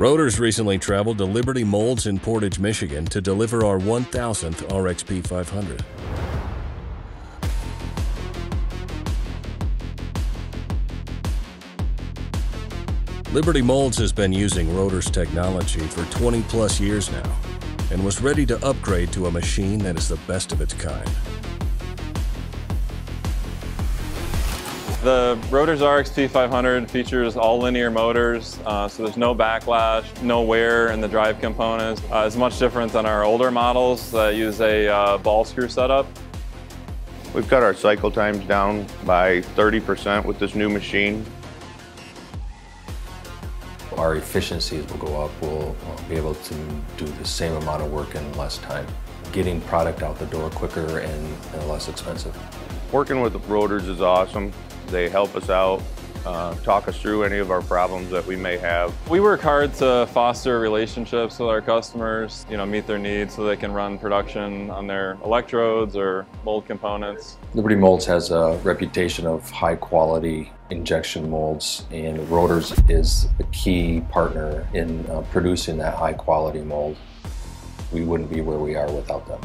Röders recently traveled to Liberty Molds in Portage, Michigan to deliver our 1000th RXP 500. Liberty Molds has been using Röders technology for 20 plus years now and was ready to upgrade to a machine that is the best of its kind. The Röders RXP 500 features all linear motors, uh, so there's no backlash, no wear in the drive components. Uh, it's much different than our older models that use a uh, ball screw setup. We've cut our cycle times down by 30% with this new machine. Our efficiencies will go up. We'll be able to do the same amount of work in less time. Getting product out the door quicker and, and less expensive. Working with Röders is awesome. They help us out, uh, talk us through any of our problems that we may have. We work hard to foster relationships with our customers, you know, meet their needs so they can run production on their electrodes or mold components. Liberty Molds has a reputation of high quality injection molds and Röders is a key partner in uh, producing that high quality mold. We wouldn't be where we are without them.